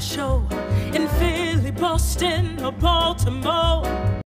show in Philly, Boston, or Baltimore.